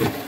く。